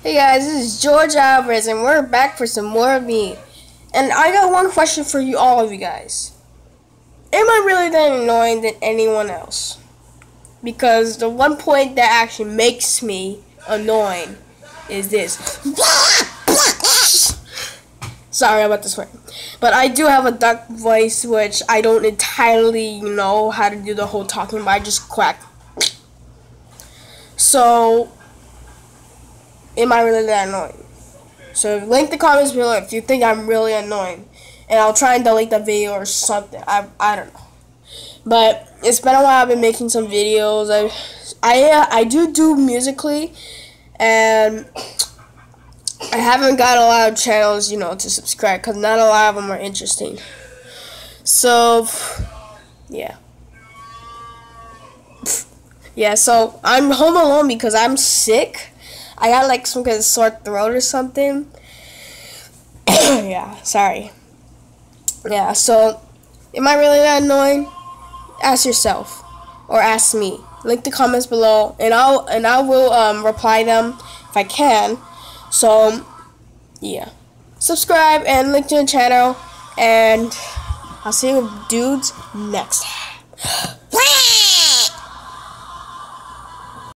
Hey guys, this is George Alvarez, and we're back for some more of me. And I got one question for you, all of you guys. Am I really that annoying than anyone else? Because the one point that actually makes me annoying is this. Sorry about this one. But I do have a duck voice, which I don't entirely know how to do the whole talking, but I just quack. So, am I really that annoying? So link the comments below if you think I'm really annoying. And I'll try and delete the video or something. I, I don't know. But it's been a while I've been making some videos. I I, I do do Musical.ly. And I haven't got a lot of channels, you know, to subscribe. Because not a lot of them are interesting. So, yeah. Yeah, so I'm home alone because I'm sick. I got like some kind of sore throat or something. yeah, sorry. Yeah, so am I really that annoying? Ask yourself or ask me. Link the comments below and I'll and I will um, reply them if I can. So yeah. Subscribe and link to the channel and I'll see you dudes next time.